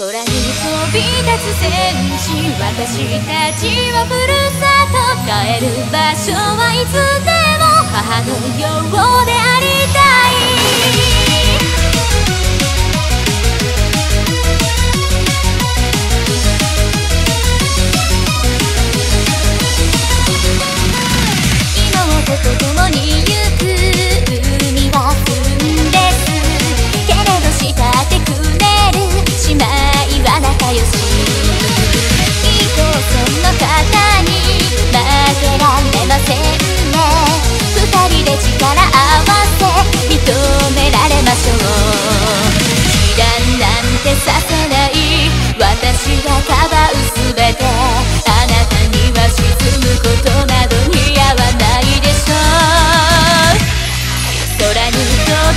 空に飛び立つ戦士私たちはふるさと帰る場所はいつでも母のようであり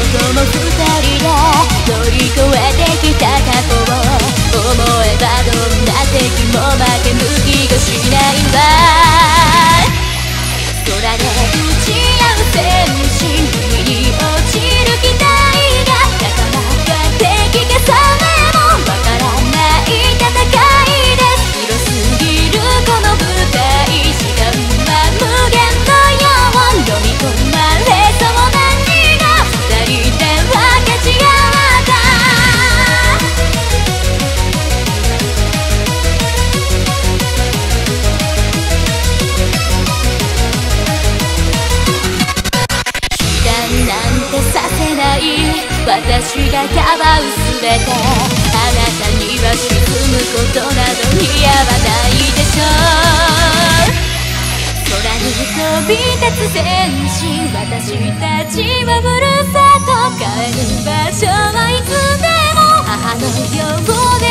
この二人が乗り越えてきた過去を思えばどんな敵も負けない私がかばうすべてあなたには沈むことなど似合わないでしょう。空に飛び立つ戦士私たちはふるさと。帰る場所はいつでも母のようで